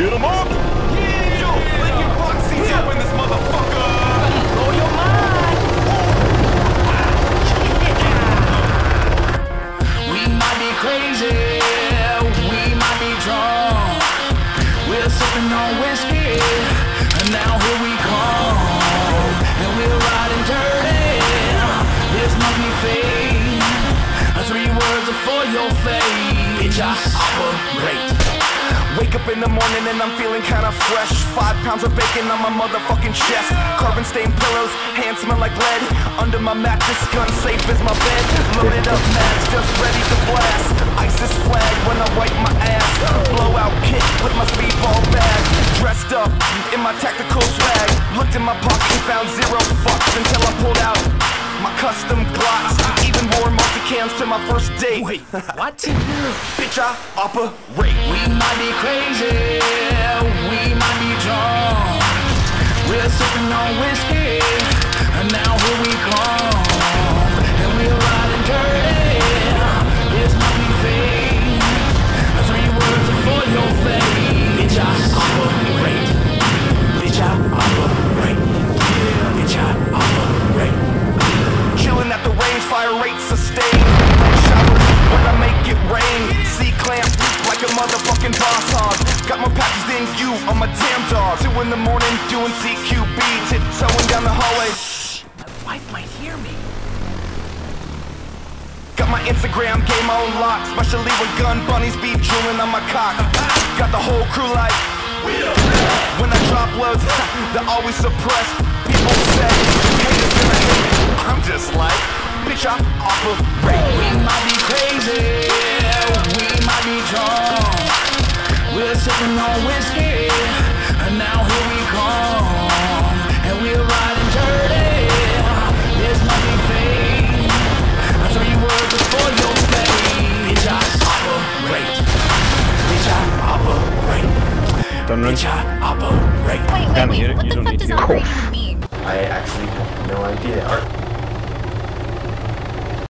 Get him up! Yo, Lincoln Foxy's up in this motherfucker! Blow your mind. We might be crazy, we might be drunk. We're sipping on whiskey, and now here we come. And we're riding dirty. This must be fate. Three words are for your fate. Bitch, I operate. Wake up in the morning and I'm feeling kinda fresh. Five pounds of bacon on my motherfucking chest. Carbon stained pillows, hands smell like lead. Under my mattress, gun safe as my bed. Loaded up mags, just ready to blast. ISIS flag when I wipe my ass. Blowout kick with my speedball bag. Dressed up in my tactical swag. Looked in my pocket found zero fucks until I pulled out my custom Glocks. Even wore multicams to my first date. Wait, what? Bitch, I operate. We might be crazy, we might be drunk. We're sipping on whiskey, and now more patches than you on my damn dog. Two in the morning doing CQB, tiptoeing down the hallway. Shh, My wife might hear me. Got my Instagram game on lock, especially when gun bunnies be drooling on my cock. Got the whole crew like. When I drop loads, they're always suppressed. People say, haters gonna hate. I'm just like, bitch, I operate. Sipping on whiskey, and now here we come. And we're riding dirty. This might be fate. Three words are for your fate. Bitch, I operate. Bitch, I operate. Don't run. Bitch, I operate. Wait, wait, Can't wait. hear What you the don't fuck need does to. operating mean? I actually have no idea. Are,